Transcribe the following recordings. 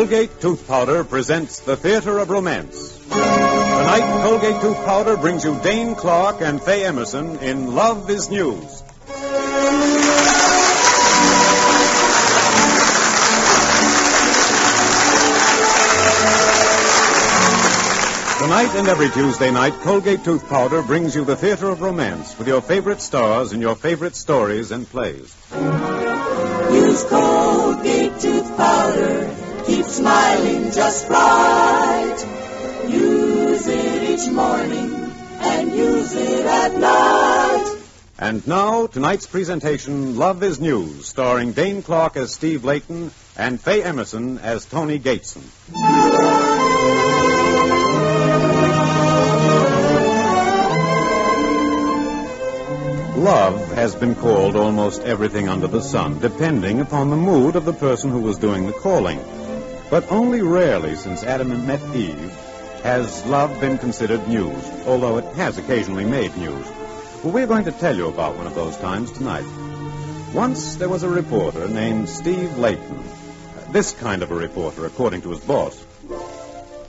Colgate Tooth Powder presents The Theater of Romance. Tonight, Colgate Tooth Powder brings you Dane Clark and Faye Emerson in Love is News. Tonight and every Tuesday night, Colgate Tooth Powder brings you the theater of romance with your favorite stars and your favorite stories and plays. Use Colgate tooth powder. Keep smiling just right. Use it each morning and use it at night. And now, tonight's presentation, Love is News, starring Dane Clark as Steve Layton and Faye Emerson as Tony Gateson. Love has been called almost everything under the sun, depending upon the mood of the person who was doing the calling. But only rarely since Adam met Eve has love been considered news, although it has occasionally made news. Well, we're going to tell you about one of those times tonight. Once there was a reporter named Steve Layton. This kind of a reporter, according to his boss.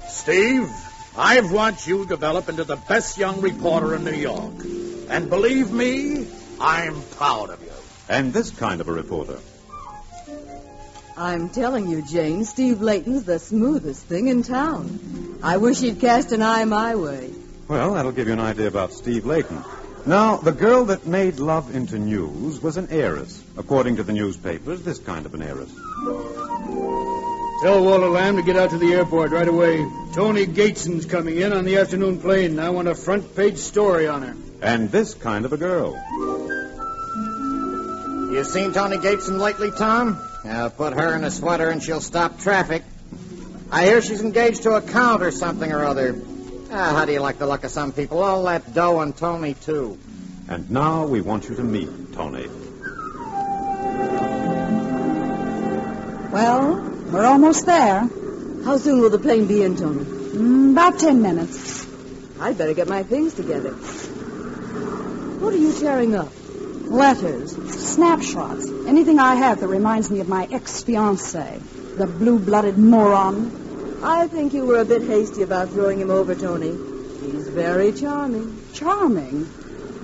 Steve, I've watched you develop into the best young reporter in New York. And believe me, I'm proud of you. And this kind of a reporter. I'm telling you, Jane, Steve Layton's the smoothest thing in town. I wish he'd cast an eye my way. Well, that'll give you an idea about Steve Layton. Now, the girl that made love into news was an heiress. According to the newspapers, this kind of an heiress. Tell Walter Lamb to get out to the airport right away. Tony Gateson's coming in on the afternoon plane, and I want a front page story on her. And this kind of a girl. You seen Tony Gateson lately, Tom? Uh, put her in a sweater and she'll stop traffic. I hear she's engaged to a count or something or other. Ah, how do you like the luck of some people? All that dough and Tony, too. And now we want you to meet Tony. Well, we're almost there. How soon will the plane be in, Tony? Mm, about ten minutes. I'd better get my things together. What are you tearing up? Letters, snapshots, anything I have that reminds me of my ex-fiancé, the blue-blooded moron. I think you were a bit hasty about throwing him over, Tony. He's very charming. Charming.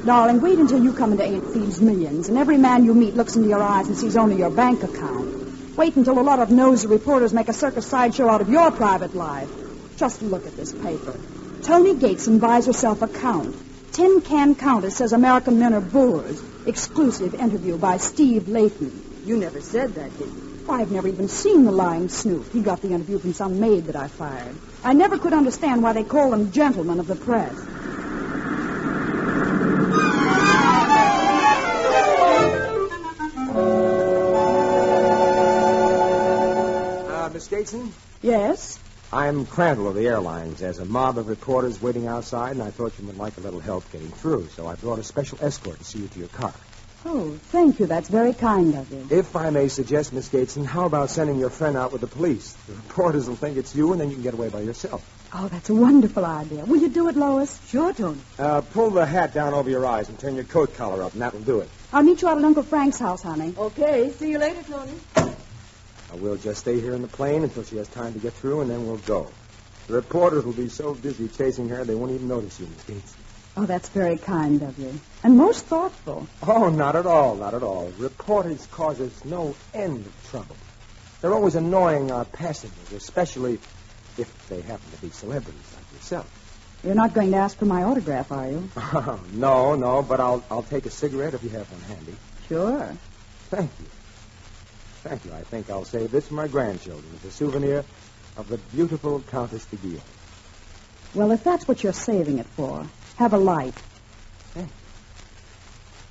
Darling, wait until you come into Aunt Phoebe's millions, and every man you meet looks into your eyes and sees only your bank account. Wait until a lot of nosy reporters make a circus sideshow out of your private life. Just look at this paper. Tony Gateson buys herself a count. Tin Can Countess says American men are boors. Exclusive interview by Steve Layton. You never said that, did you? Why, I've never even seen the lying snoop. He got the interview from some maid that I fired. I never could understand why they call them gentlemen of the press. Uh, Miss Gateson? Yes? I'm Crandall of the airlines. There's a mob of reporters waiting outside, and I thought you might like a little help getting through, so I brought a special escort to see you to your car. Oh, thank you. That's very kind of you. If I may suggest, Miss Gateson, how about sending your friend out with the police? The reporters will think it's you, and then you can get away by yourself. Oh, that's a wonderful idea. Will you do it, Lois? Sure, Tony. Uh, pull the hat down over your eyes and turn your coat collar up, and that'll do it. I'll meet you out at Uncle Frank's house, honey. Okay, see you later, Tony. Uh, we'll just stay here in the plane until she has time to get through, and then we'll go. The reporters will be so busy chasing her, they won't even notice you, Miss Gates. Oh, that's very kind of you. And most thoughtful. Oh, not at all, not at all. Reporters cause us no end of trouble. They're always annoying our passengers, especially if they happen to be celebrities like yourself. You're not going to ask for my autograph, are you? no, no, but I'll I'll take a cigarette if you have one handy. Sure. Thank you. Thank you. I think I'll save this for my grandchildren as a souvenir of the beautiful Countess de Guillaume. Well, if that's what you're saving it for, have a light.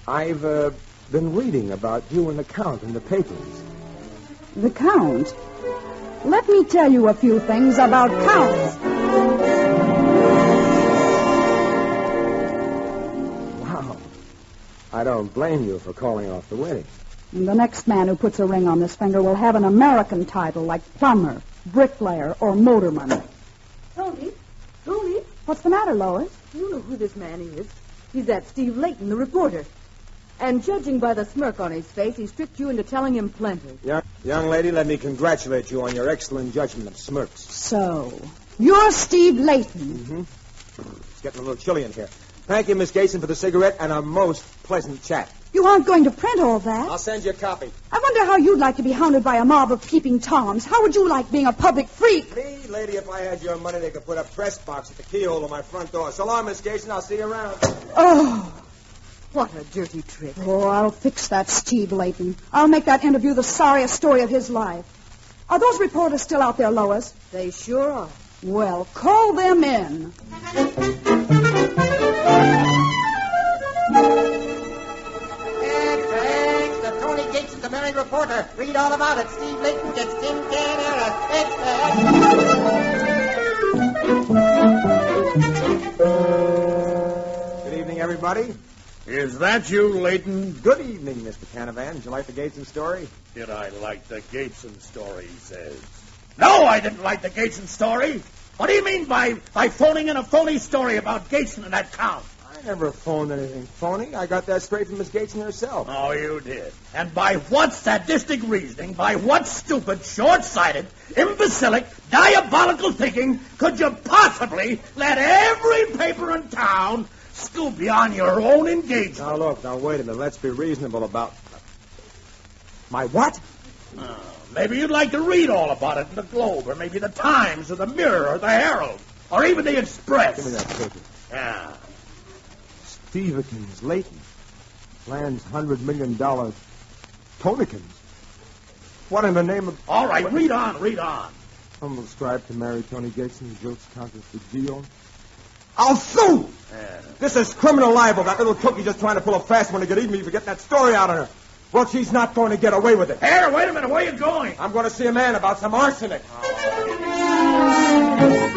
I've uh, been reading about you and the Count in the papers. The Count? Let me tell you a few things about counts. Wow. I don't blame you for calling off the wedding. And the next man who puts a ring on this finger will have an American title like plumber, bricklayer, or motorman. Tony? Tony? What's the matter, Lois? You know who this man is. He's that Steve Layton, the reporter. And judging by the smirk on his face, he's tricked you into telling him plenty. Young, young lady, let me congratulate you on your excellent judgment of smirks. So, you're Steve Layton. Mm-hmm. It's getting a little chilly in here. Thank you, Miss Gason, for the cigarette and a most pleasant chat. You aren't going to print all that. I'll send you a copy. I wonder how you'd like to be hounded by a mob of peeping toms. How would you like being a public freak? Me, lady, if I had your money, they could put a press box at the keyhole of my front door. So long, Miss Gason. I'll see you around. Oh, What a dirty trick. oh, I'll fix that Steve Layton. I'll make that interview the sorriest story of his life. Are those reporters still out there, Lois? They sure are. Well, call them in. Gates is the married reporter. Read all about it. Steve Layton gets tin can error. Extra, extra. Good evening, everybody. Is that you, Layton? Good evening, Mr. Canavan. Did you like the Gateson story? Did I like the Gateson story, he says. No, I didn't like the Gateson story. What do you mean by, by phoning in a phony story about Gateson and that count? Never phoned anything phony. I got that straight from Miss Gateson herself. Oh, you did. And by what sadistic reasoning, by what stupid, short-sighted, imbecilic, diabolical thinking could you possibly let every paper in town scoop you on your own engagement? Now, look, now, wait a minute. Let's be reasonable about... My what? Uh, maybe you'd like to read all about it in the Globe, or maybe the Times, or the Mirror, or the Herald, or even the Express. Give me that paper. Yeah. Stevekins, Layton. Lands hundred million dollar Tonikins. What in the name of... All right, read on, read on. Humble strive to marry Tony Gateson, the jokes Countess for Gio. I'll sue! Yeah. This is criminal libel. That little cookie just trying to pull a fast one to get even for getting that story out of her. Well, she's not going to get away with it. Here, wait a minute, where you going? I'm going to see a man about some arsenic. Well,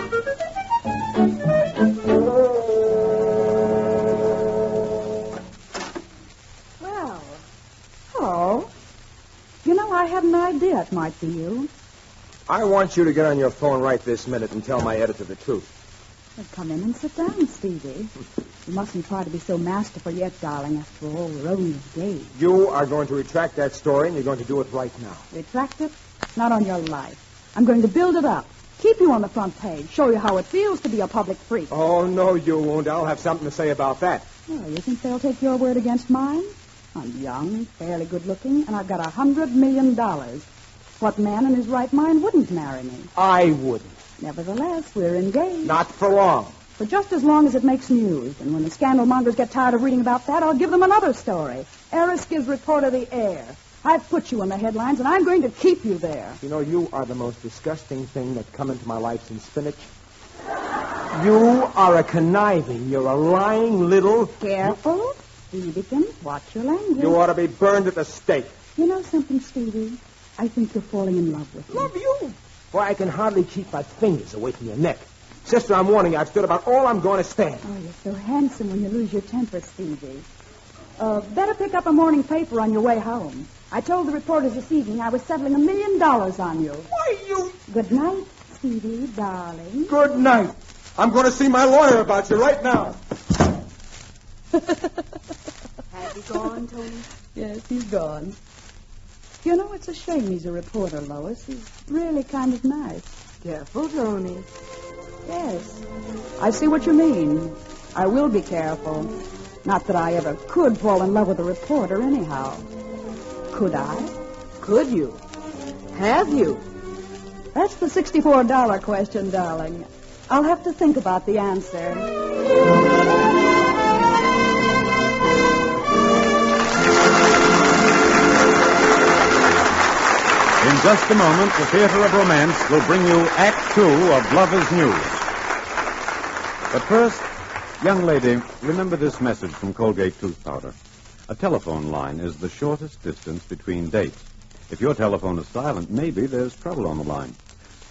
idea it might be you. I want you to get on your phone right this minute and tell my editor the truth. Well, come in and sit down, Stevie. You mustn't try to be so masterful yet, darling, after all we're only gay. You are going to retract that story, and you're going to do it right now. Retract it? Not on your life. I'm going to build it up. Keep you on the front page. Show you how it feels to be a public freak. Oh, no, you won't. I'll have something to say about that. Well, you think they'll take your word against mine? I'm young, fairly good looking, and I've got a hundred million dollars. What man in his right mind wouldn't marry me? I wouldn't. Nevertheless, we're engaged. Not for long. For just as long as it makes news. And when the scandal mongers get tired of reading about that, I'll give them another story. Eris gives reporter the air. I've put you in the headlines, and I'm going to keep you there. You know, you are the most disgusting thing that's come into my life since spinach. You are a conniving, you're a lying little... Careful. Stevie, watch your language. You ought to be burned at the stake. You know something, Stevie? I think you're falling in love with me. Love you? Why, I can hardly keep my fingers away from your neck. Sister, I'm warning you, I've stood about all I'm going to stand. Oh, you're so handsome when you lose your temper, Stevie. Uh, better pick up a morning paper on your way home. I told the reporters this evening I was settling a million dollars on you. Why, you... Good night, Stevie, darling. Good night. I'm going to see my lawyer about you right now. Has he gone, Tony? Yes, he's gone. You know, it's a shame he's a reporter, Lois. He's really kind of nice. Careful, Tony. Yes. I see what you mean. I will be careful. Not that I ever could fall in love with a reporter, anyhow. Could I? Could you? Have you? That's the $64 question, darling. I'll have to think about the answer. In just a moment, the Theater of Romance will bring you Act Two of Love is News. But first, young lady, remember this message from Colgate Tooth Powder. A telephone line is the shortest distance between dates. If your telephone is silent, maybe there's trouble on the line.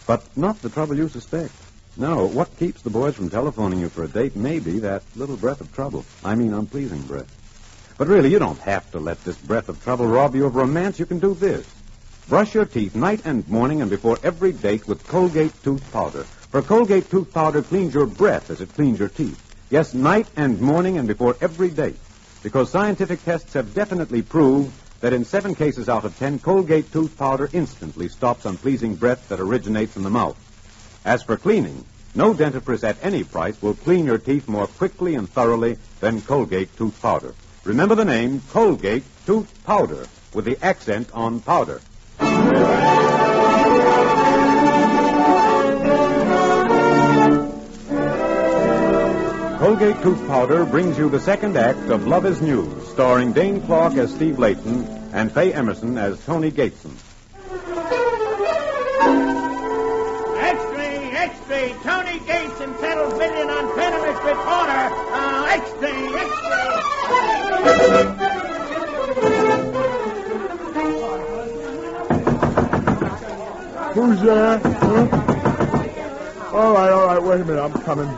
But not the trouble you suspect. No, what keeps the boys from telephoning you for a date may be that little breath of trouble. I mean unpleasing breath. But really, you don't have to let this breath of trouble rob you of romance. You can do this. Brush your teeth night and morning and before every date with Colgate Tooth Powder. For Colgate Tooth Powder cleans your breath as it cleans your teeth. Yes, night and morning and before every date. because scientific tests have definitely proved that in seven cases out of ten, Colgate tooth powder instantly stops unpleasing breath that originates in the mouth. As for cleaning, no dentifrice at any price will clean your teeth more quickly and thoroughly than Colgate tooth powder. Remember the name Colgate tooth powder with the accent on powder. Colgate Tooth Powder brings you the second act of Love is News, starring Dane Clark as Steve Layton and Faye Emerson as Tony Gateson. Extra, extra. Tony Gateson settles million on penniless reporter. Uh, extra, Who's there? Huh? All right, all right. Wait a minute. I'm coming.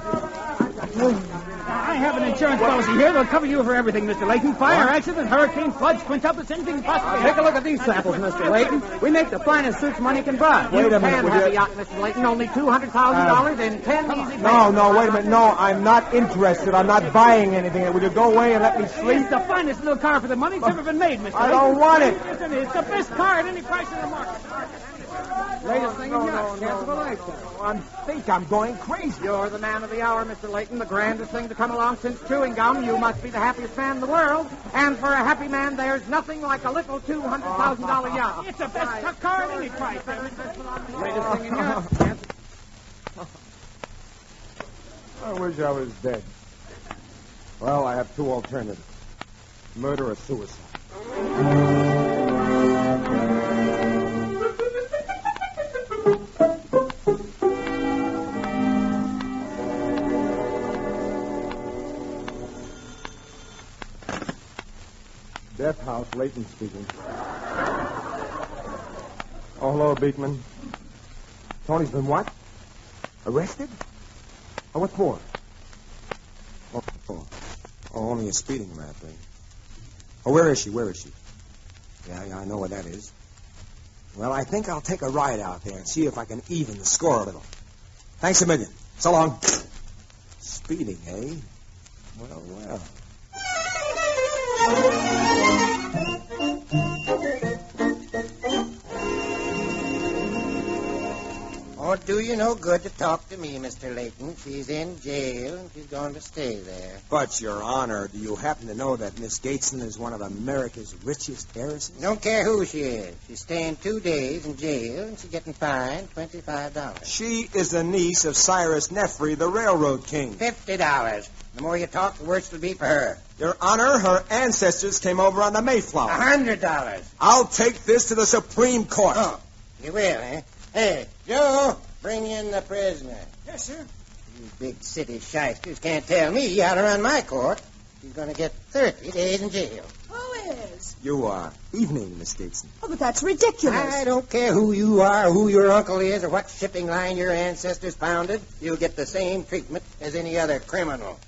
I have an insurance policy here. They'll cover you for everything, Mr. Layton. Fire, accident, hurricane, floods, quintuplets, anything possible. Take a look at these samples, Mr. Layton. We make the finest suits money can buy. Wait you a minute, can will have you- a yacht, Mr. Layton. Only $200,000 in uh, 10 easy No, payments. no, wait a minute. No, I'm not interested. I'm not buying anything. Will you go away and let me sleep? It's the finest little car for the money that's ever been made, Mr. I Layton. don't want it. It's the best car at any price in the market. Latest thing No, in no, yachts. Chance of a no. lifetime. I think I'm going crazy. You're the man of the hour, Mr. Layton. The grandest thing to come along since chewing gum. You must be the happiest man in the world. And for a happy man, there's nothing like a little $200,000 uh-huh. yacht. It's the best car at any price. Latest thing in yachts. Chance I wish I was dead. Well, I have two alternatives murder or suicide. Layton speaking. Oh, hello, Beekman. Tony's been what? Arrested? Oh, what for? Oh, oh. oh, only a speeding rap thing. Oh, where is she? Where is she? Yeah, yeah, I know where that is. Well, I think I'll take a ride out there and see if I can even the score a little. Thanks a million. So long. Speeding, eh? Well, well. Oh, do you no good to talk to me, Mr. Layton. She's in jail, and she's going to stay there. But, Your Honor, do you happen to know that Miss Gateson is one of America's richest heiresses? Don't care who she is. She's staying two days in jail, and she's getting fined twenty-five dollars. She is the niece of Cyrus Nefri, the railroad king. Fifty dollars. The more you talk, the worse it'll be for her. Your Honor, her ancestors came over on the A Mayflower. hundred dollars. I'll take this to the Supreme Court. Oh, you will, eh? Hey, Joe, bring in the prisoner. Yes, sir. You big city shysters can't tell me how to run my court. She's going to get 30 days in jail. Who is? You are. Evening, Miss Gateson. Oh, but that's ridiculous. I don't care who you are, or who your uncle is, or what shipping line your ancestors founded. You'll get the same treatment as any other criminal.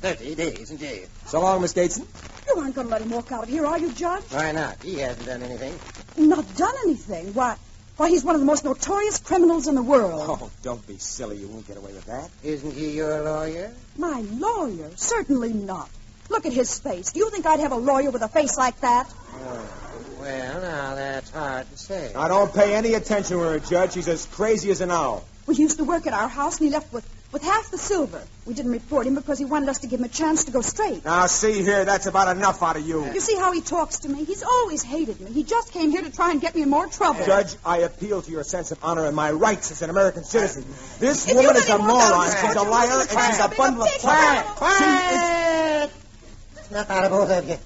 30 days in jail. So long, Miss Gateson. You aren't going to let him walk out of here, are you, Judge? Why not? He hasn't done anything. Not done anything. Why, why, he's one of the most notorious criminals in the world. Oh, don't be silly. You won't get away with that. Isn't he your lawyer? My lawyer? Certainly not. Look at his face. Do you think I'd have a lawyer with a face like that? Oh, well, now that's hard to say. Now, don't pay any attention to her, Judge. She's as crazy as an owl. Well, he used to work at our house, and he left with, with half the silver. We didn't report him because he wanted us to give him a chance to go straight. Now, see here, that's about enough out of you. You see how he talks to me? He's always hated me. He just came here to try and get me in more trouble. Judge, I appeal to your sense of honor and my rights as an American citizen. This If woman is a really moron. She's a liar, and she's a bundle of a big crap. Quiet! Enough out of both of you.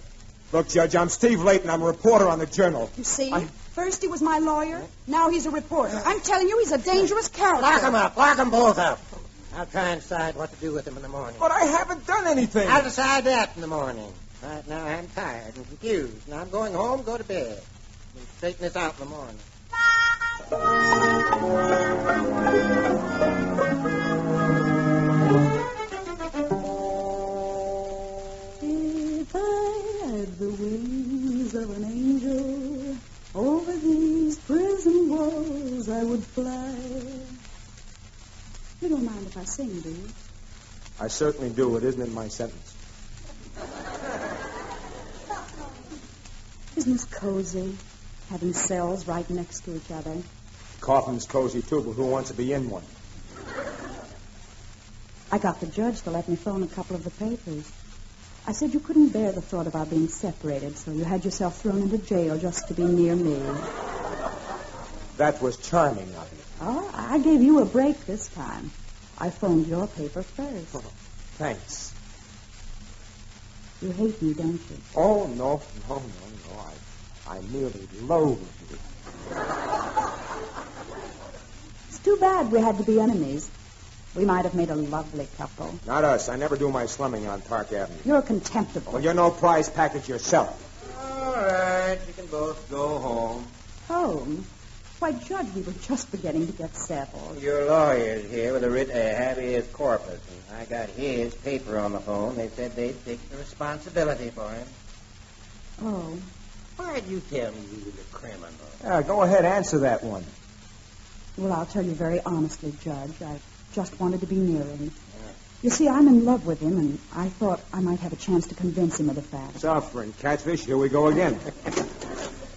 Look, Judge, I'm Steve Layton. I'm a reporter on the Journal. You see? I- First he was my lawyer, now he's a reporter. I'm telling you, he's a dangerous character. Lock 'em up. Lock 'em both up. I'll try and decide what to do with him in the morning. But I haven't done anything. I'll decide that in the morning. Right now, I'm tired and confused, and I'm going home, go to bed. We'll straighten this out in the morning. If I had the wings of an angel, over these prison walls I would fly. You don't mind if I sing, do you? I certainly do. It isn't in my sentence. Isn't this cozy? Having cells right next to each other. Coffin's cozy, too, but who wants to be in one? I got the judge to let me phone a couple of the papers. I said you couldn't bear the thought of our being separated, so you had yourself thrown into jail just to be near me. That was charming of you. Oh, I gave you a break this time. I phoned your paper first. Oh, thanks. You hate me, don't you? Oh, no, no, no, no. I, I merely loathe you. It's too bad we had to be enemies. We might have made a lovely couple. Not us. I never do my slumming on Park Avenue. You're contemptible. Well, you're no prize package yourself. All right, you can both go home. Home? Why, Judge, we were just beginning to get settled. Your lawyer's here with a writ uh, of habeas corpus, and I got his paper on the phone. They said they'd take the responsibility for him. Oh. Why'd you tell me he was a criminal? Yeah, go ahead, answer that one. Well, I'll tell you very honestly, Judge. I just wanted to be near him. You see, I'm in love with him, and I thought I might have a chance to convince him of the fact. Suffering catfish, here we go again.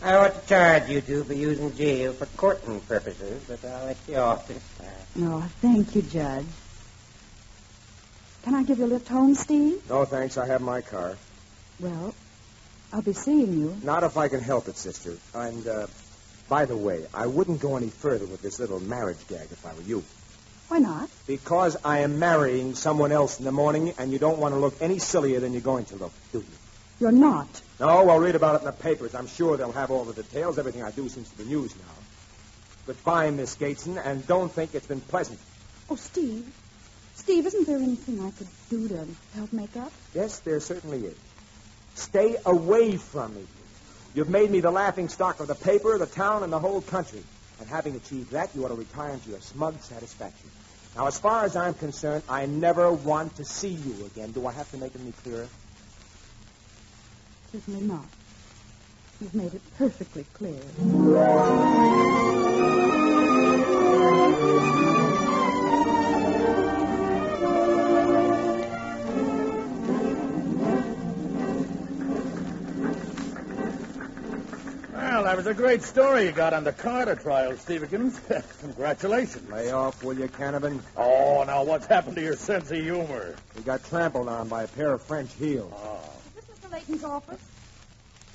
I ought to charge you two for using jail for courting purposes, but I'll let you off this time. Oh, thank you, Judge. Can I give you a lift home, Steve? No, thanks. I have my car. Well, I'll be seeing you. Not if I can help it, sister. And, uh, by the way, I wouldn't go any further with this little marriage gag if I were you. Why not? Because I am marrying someone else in the morning, and you don't want to look any sillier than you're going to look, do you? You're not. No, I'll read about it in the papers. I'm sure they'll have all the details. Everything I do seems to be news now. Goodbye, Miss Gateson, and don't think it's been pleasant. Oh, Steve. Steve, isn't there anything I could do to help make up? Yes, there certainly is. Stay away from me. You've made me the laughing stock of the paper, the town, and the whole country. And having achieved that, you ought to retire into your smug satisfaction. Now, as far as I'm concerned, I never want to see you again. Do I have to make it any clearer? Certainly not. You've made it perfectly clear. Well, that was a great story you got on the Carter trial, Stevekins. Congratulations. Lay off, will you, Canavan? Oh, now what's happened to your sense of humor? We got trampled on by a pair of French heels. Is this Mr. Layton's office?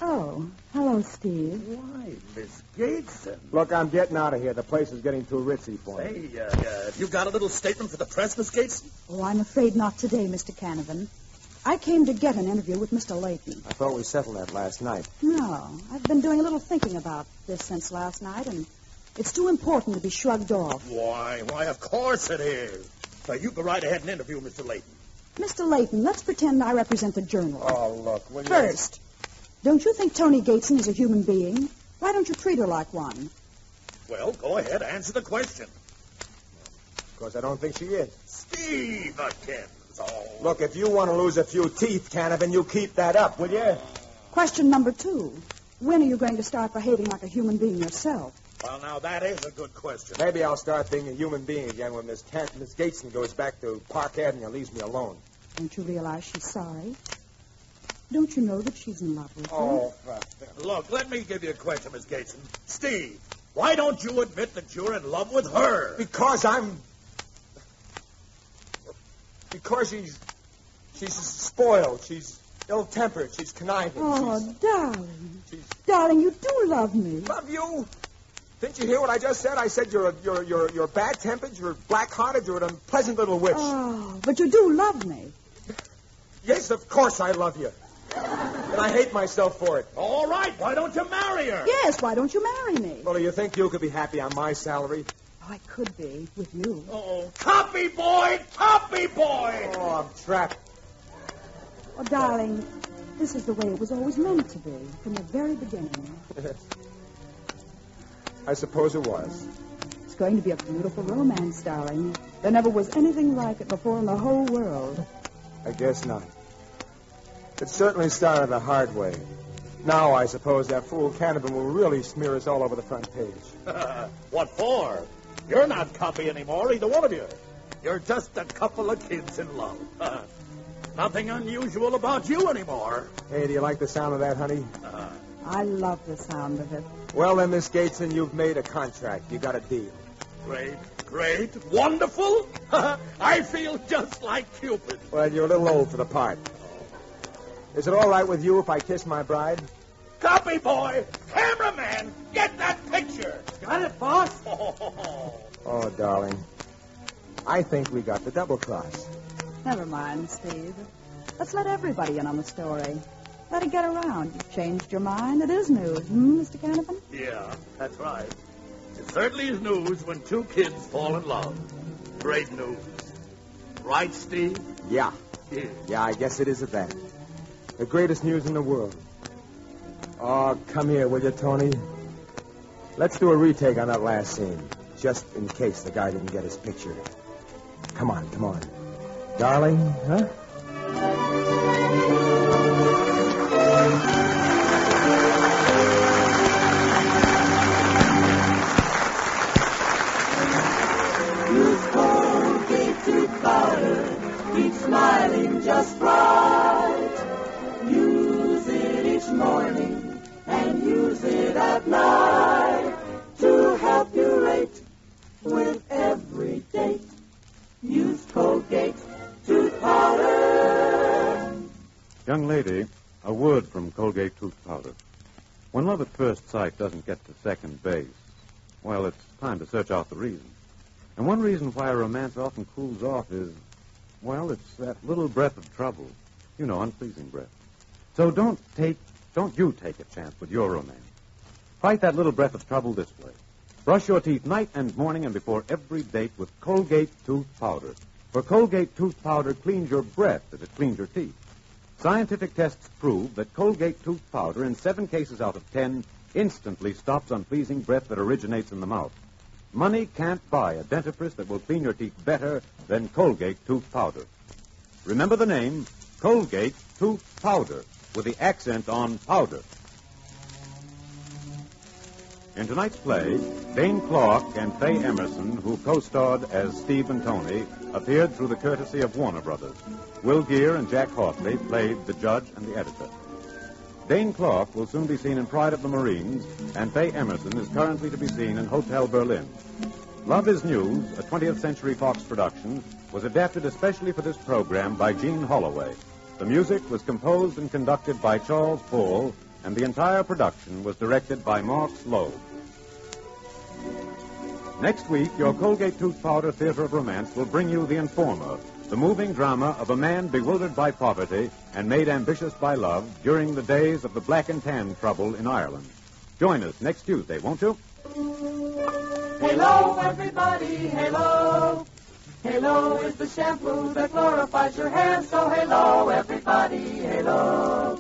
Oh, hello, Steve. Why, Miss Gateson. Look, I'm getting out of here. The place is getting too ritzy for me. Hey, uh, uh, have you got a little statement for the press, Miss Gateson? Oh, I'm afraid not today, Mr. Canavan. I came to get an interview with Mr. Layton. I thought we settled that last night. No, I've been doing a little thinking about this since last night, and it's too important to be shrugged off. Why, why, of course it is. Now, you go right ahead and interview Mr. Layton. Mr. Layton, let's pretend I represent the journal. Oh, look, will you... First, don't you think Tony Gateson is a human being? Why don't you treat her like one? Well, go ahead, answer the question. Of course, I don't think she is. Steve again. Oh. Look, if you want to lose a few teeth, Canavan, you keep that up, will you? Question number two. When are you going to start behaving like a human being yourself? Well, now, that is a good question. Maybe I'll start being a human being again when Miss, Can- Miss Gateson goes back to Park Avenue and leaves me alone. Don't you realize she's sorry? Don't you know that she's in love with you? Oh, uh, Look, let me give you a question, Miss Gateson. Steve, why don't you admit that you're in love with her? Because I'm. Because she's. She's spoiled. She's ill tempered. She's conniving. Oh, She's... darling. She's... Darling, you do love me. Love you? Didn't you hear what I just said? I said you're a, you're you're you're bad tempered. You're black hearted. You're an unpleasant little witch. Oh, but you do love me. Yes, of course I love you. And I hate myself for it. All right, why don't you marry her? Yes, why don't you marry me? Well, do you think you could be happy on my salary? Oh, I could be with you. Oh, copy boy, copy boy. Oh, I'm trapped. Oh, darling, this is the way it was always meant to be from the very beginning. I suppose it was. It's going to be a beautiful romance, darling. There never was anything like it before in the whole world. I guess not. It certainly started the hard way. Now I suppose that fool Canavan will really smear us all over the front page. what for? You're not copy anymore, either one of you. You're just a couple of kids in love. Nothing unusual about you anymore. Hey, do you like the sound of that, honey? Uh, I love the sound of it. Well, then, Miss Gateson, you've made a contract. You got a deal. Great, great, wonderful. I feel just like Cupid. Well, you're a little old for the part. Is it all right with you if I kiss my bride? Copy boy, cameraman, get that picture. Got it, boss? Oh, oh, darling. I think we got the double cross. Never mind, Steve. Let's let everybody in on the story. Let it get around. You've changed your mind. It is news, hmm, Mr. Canavan? Yeah, that's right. It certainly is news when two kids fall in love. Great news. Right, Steve? Yeah. Yeah. Yeah, I guess it is at that. The greatest news in the world. Oh, come here, will you, Tony? Let's do a retake on that last scene, just in case the guy didn't get his picture. Come on, come on. Darling, huh? Reason. And one reason why a romance often cools off is, well, it's that little breath of trouble. You know, unpleasing breath. So don't take, don't you take a chance with your romance. Fight that little breath of trouble this way. Brush your teeth night and morning and before every date with Colgate Tooth Powder. For Colgate Tooth Powder cleans your breath as it cleans your teeth. Scientific tests prove that Colgate Tooth Powder, in seven cases out of ten, instantly stops unpleasing breath that originates in the mouth. Money can't buy a dentifrice that will clean your teeth better than Colgate Tooth Powder. Remember the name, Colgate Tooth Powder, with the accent on powder. In tonight's play, Dane Clark and Faye Emerson, who co-starred as Steve and Tony, appeared through the courtesy of Warner Brothers. Will Geer and Jack Hawtley played the judge and the editor. Dane Clark will soon be seen in Pride of the Marines, and Faye Emerson is currently to be seen in Hotel Berlin. Love is News, a 20th Century Fox production, was adapted especially for this program by Jean Holloway. The music was composed and conducted by Charles Paul, and the entire production was directed by Mark Slowe. Next week, your Colgate Tooth Powder Theater of Romance will bring you The Informer, the moving drama of a man bewildered by poverty and made ambitious by love during the days of the black and tan trouble in Ireland. Join us next Tuesday, won't you? Hello, everybody, hello. Halo is the shampoo that glorifies your hair. So hello, everybody, hello.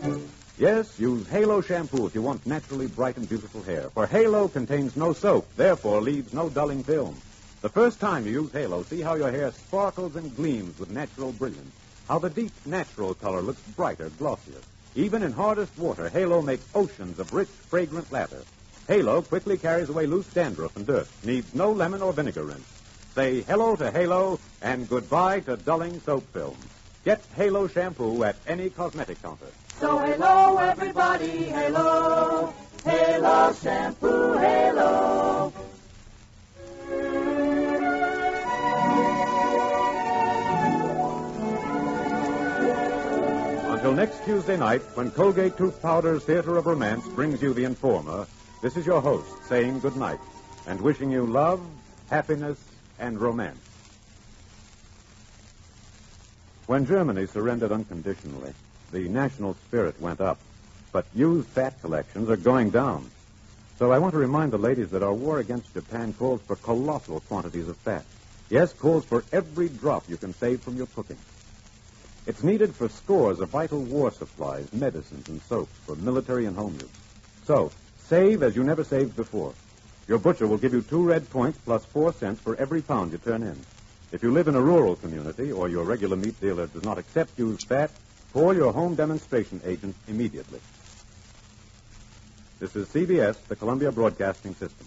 Yes, use Halo shampoo if you want naturally bright and beautiful hair. For Halo contains no soap, therefore leaves no dulling film. The first time you use Halo, see how your hair sparkles and gleams with natural brilliance. How the deep natural color looks brighter, glossier. Even in hardest water, Halo makes oceans of rich, fragrant lather. Halo quickly carries away loose dandruff and dirt. Needs no lemon or vinegar rinse. Say hello to Halo and goodbye to dulling soap film. Get Halo shampoo at any cosmetic counter. So hello, everybody, hello. Halo shampoo, halo. Until next Tuesday night, when Colgate Tooth Powder's Theater of Romance brings you The Informer, this is your host saying good night and wishing you love, happiness, and romance. When Germany surrendered unconditionally, the national spirit went up, but used fat collections are going down. So I want to remind the ladies that our war against Japan calls for colossal quantities of fat. Yes, calls for every drop you can save from your cooking. It's needed for scores of vital war supplies, medicines, and soaps for military and home use. So, save as you never saved before. Your butcher will give you two red points plus four cents for every pound you turn in. If you live in a rural community or your regular meat dealer does not accept used fat, call your home demonstration agent immediately. This is CBS, the Columbia Broadcasting System.